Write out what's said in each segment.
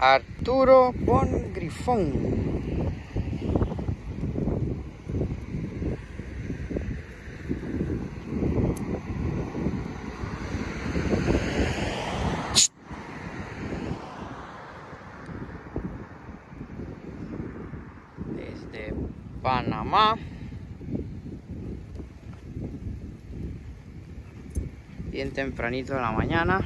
Arturo Bon Grifón. Desde Panamá. Bien tempranito de la mañana.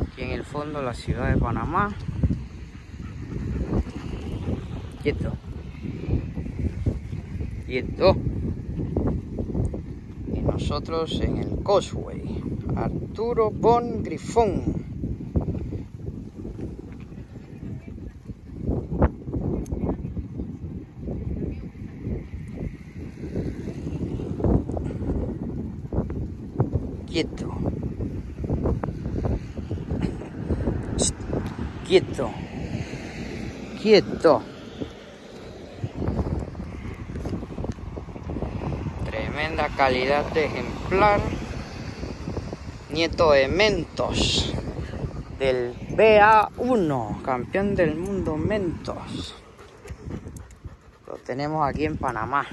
Aquí en el fondo la ciudad de Panamá. Quieto. Quieto. Y nosotros en el Causeway. Arturo Bon Grifón. Quieto. Quieto. Quieto. Tremenda calidad de ejemplar. Nieto de Mentos. Del BA1. Campeón del mundo Mentos. Lo tenemos aquí en Panamá.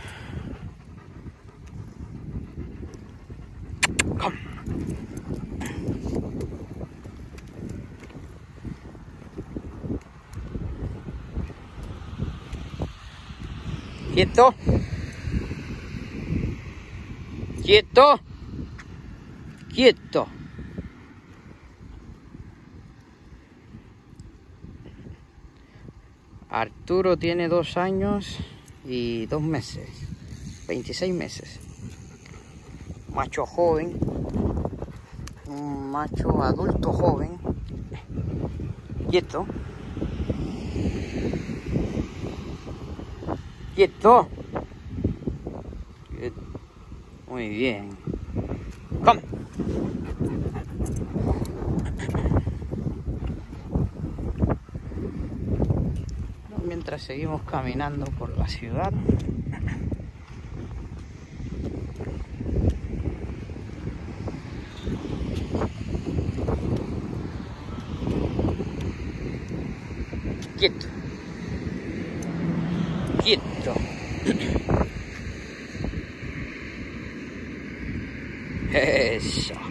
Quieto. Quieto. Quieto. Arturo tiene dos años y dos meses. 26 meses. Macho joven. Un macho adulto joven. Quieto. Quieto. Muy bien. Come. Mientras seguimos caminando por la ciudad. Quieto. gitu Hehehe